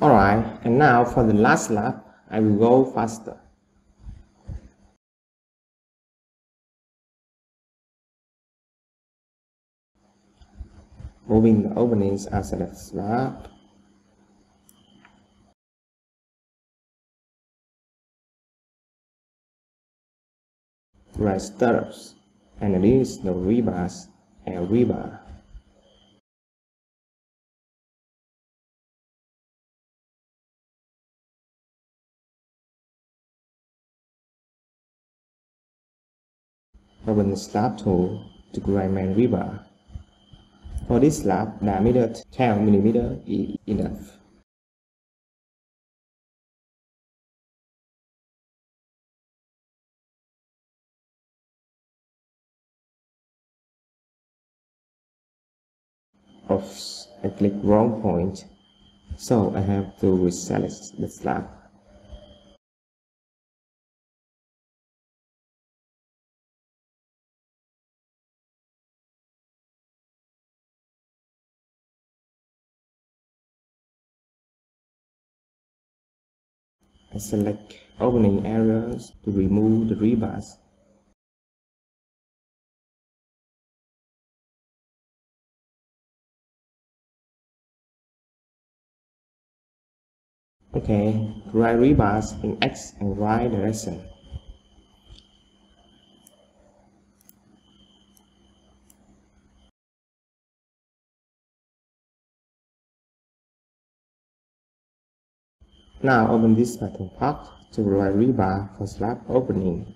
Alright, and now for the last lap, I will go faster. Moving the openings of the slab. Right stirrups, and release the rebars and rebar. Open the slab tool to grind main rebar. For this slab, diameter 10 mm is enough. Oops, I click wrong point, so I have to reselect the slab. I select opening areas to remove the rebars. Okay, write rebars in X and Y direction. Now open this Python part to write rebar for slab opening.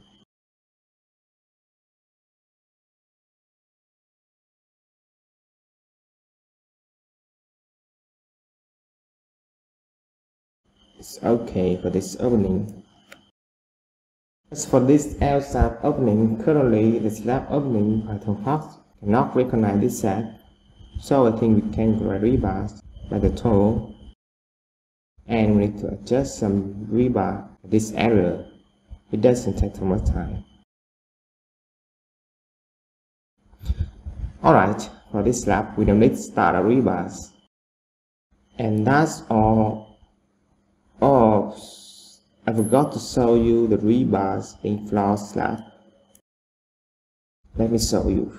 It's okay for this opening. As for this L slab opening, currently the slab opening Python part cannot recognize this set, so I think we can write rebars by the tool and we need to adjust some rebar this area. It doesn't take too much time. Alright for this lab we don't need starter rebars and that's all oh I forgot to show you the rebars in floor slab. Let me show you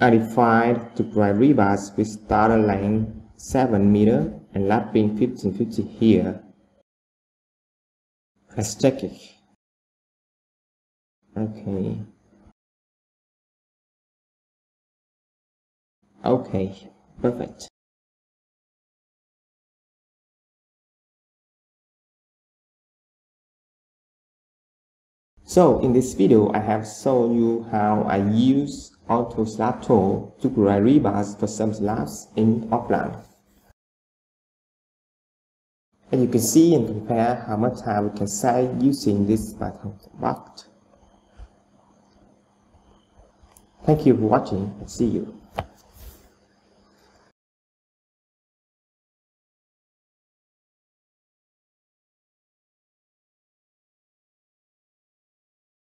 I defined to provide rebars with starter length 7 meter and lapping 1550 here. Let's check it. Okay. Okay, perfect. So in this video, I have shown you how I use ALLTO Slab tool to create rebars for some slabs in Allplan. And you can see and compare how much time we can save using this button. Thank you for watching and see you.